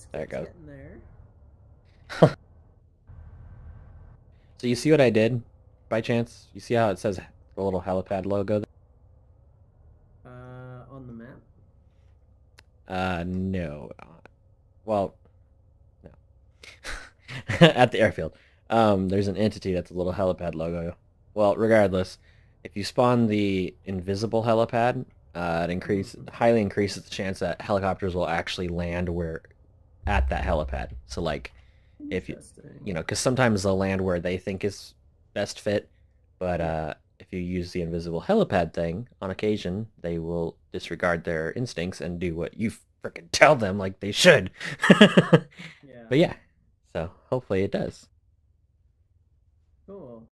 It's There it goes. there. So you see what I did, by chance? You see how it says the little helipad logo? Uh, on the map. Uh, no. Uh, Well, no. At the airfield, um, there's an entity that's a little helipad logo. Well, regardless, if you spawn the invisible helipad, uh, it increase highly increases the chance that helicopters will actually land where at that helipad. So like, if you you know, because sometimes they'll land where they think is best fit, but uh, if you use the invisible helipad thing, on occasion they will disregard their instincts and do what you freaking tell them like they should. Yeah. but yeah, so hopefully it does. Cool.